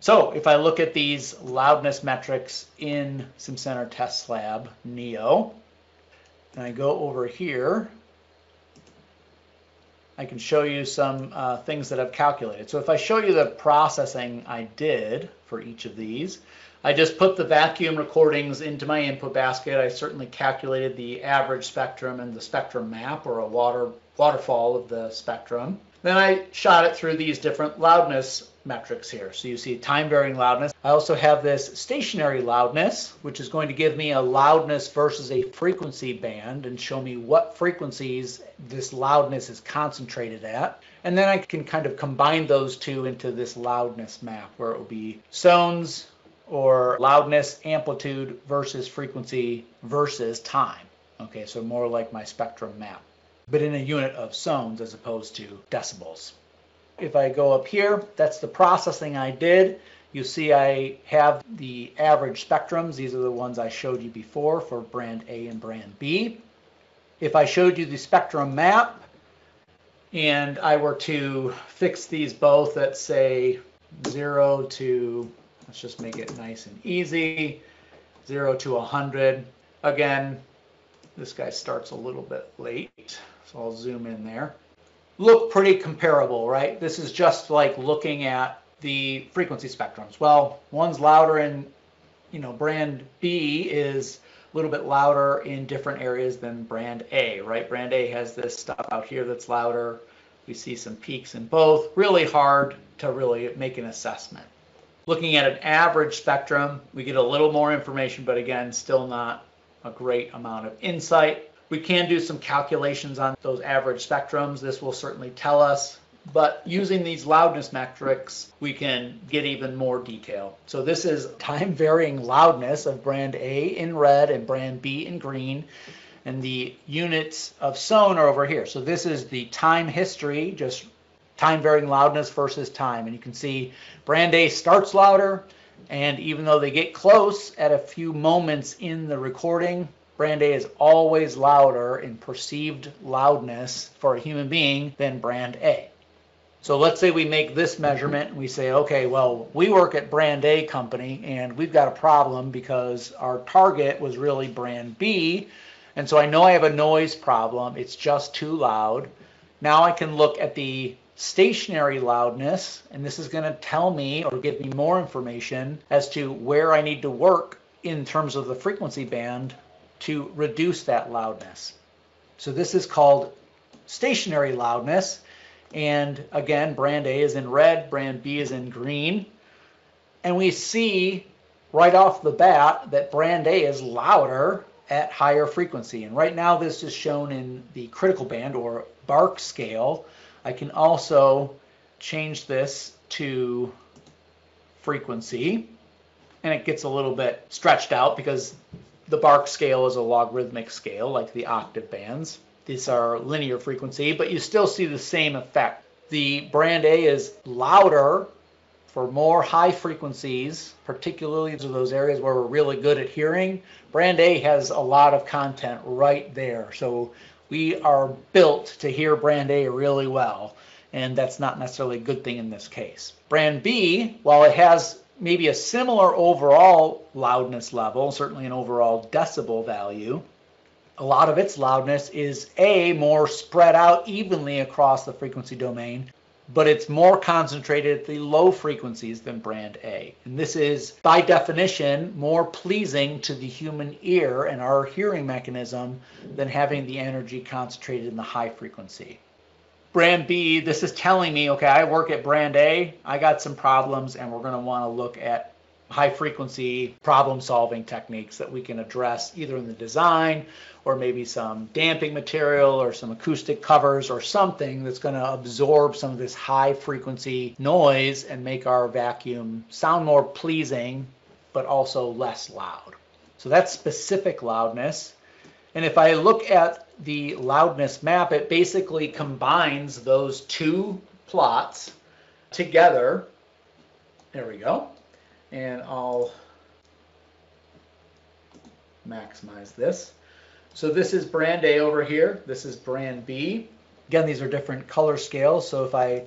So if I look at these loudness metrics in Simcenter Testlab Neo, and I go over here, I can show you some uh, things that I've calculated. So if I show you the processing I did for each of these, I just put the vacuum recordings into my input basket. I certainly calculated the average spectrum and the spectrum map or a water waterfall of the spectrum. Then I shot it through these different loudness metrics here. So you see time varying loudness. I also have this stationary loudness, which is going to give me a loudness versus a frequency band and show me what frequencies this loudness is concentrated at. And then I can kind of combine those two into this loudness map where it will be sones or loudness, amplitude versus frequency versus time. Okay, so more like my spectrum map but in a unit of sones as opposed to decibels. If I go up here, that's the processing I did. You see I have the average spectrums. These are the ones I showed you before for brand A and brand B. If I showed you the spectrum map and I were to fix these both at say 0 to, let's just make it nice and easy, 0 to 100. Again, this guy starts a little bit late. So I'll zoom in there. Look pretty comparable, right? This is just like looking at the frequency spectrums. Well, one's louder in, you know, brand B is a little bit louder in different areas than brand A, right? Brand A has this stuff out here that's louder. We see some peaks in both. Really hard to really make an assessment. Looking at an average spectrum, we get a little more information, but again, still not a great amount of insight. We can do some calculations on those average spectrums. This will certainly tell us. But using these loudness metrics, we can get even more detail. So this is time varying loudness of brand A in red and brand B in green. And the units of sone are over here. So this is the time history, just time varying loudness versus time. And you can see brand A starts louder. And even though they get close at a few moments in the recording, brand A is always louder in perceived loudness for a human being than brand A. So let's say we make this measurement and we say, okay, well, we work at brand A company and we've got a problem because our target was really brand B. And so I know I have a noise problem. It's just too loud. Now I can look at the stationary loudness, and this is going to tell me or give me more information as to where I need to work in terms of the frequency band to reduce that loudness. So this is called stationary loudness. And again, brand A is in red, brand B is in green. And we see right off the bat that brand A is louder at higher frequency. And right now this is shown in the critical band or bark scale. I can also change this to frequency and it gets a little bit stretched out because the Bark scale is a logarithmic scale, like the octave bands. These are linear frequency, but you still see the same effect. The brand A is louder for more high frequencies, particularly to those areas where we're really good at hearing. Brand A has a lot of content right there. So we are built to hear brand A really well, and that's not necessarily a good thing in this case. Brand B, while it has maybe a similar overall loudness level, certainly an overall decibel value. A lot of its loudness is A, more spread out evenly across the frequency domain, but it's more concentrated at the low frequencies than brand A. And this is, by definition, more pleasing to the human ear and our hearing mechanism than having the energy concentrated in the high frequency brand B, this is telling me, okay, I work at brand A, I got some problems, and we're going to want to look at high frequency problem solving techniques that we can address either in the design or maybe some damping material or some acoustic covers or something that's going to absorb some of this high frequency noise and make our vacuum sound more pleasing but also less loud. So that's specific loudness. And if I look at the loudness map, it basically combines those two plots together. There we go. And I'll maximize this. So this is brand A over here. This is brand B. Again, these are different color scales. So if I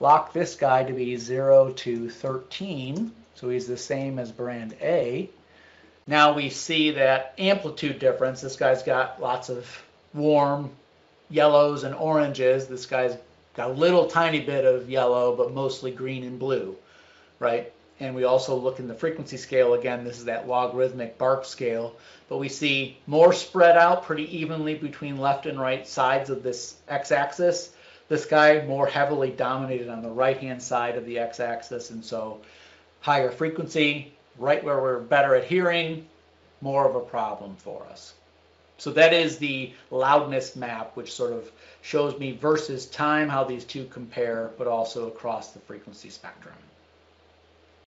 lock this guy to be 0 to 13, so he's the same as brand A. Now we see that amplitude difference. This guy's got lots of warm yellows and oranges. This guy's got a little tiny bit of yellow, but mostly green and blue, right? And we also look in the frequency scale again. This is that logarithmic bark scale, but we see more spread out pretty evenly between left and right sides of this x-axis. This guy more heavily dominated on the right-hand side of the x-axis, and so higher frequency, right where we're better at hearing, more of a problem for us. So that is the loudness map, which sort of shows me versus time how these two compare, but also across the frequency spectrum.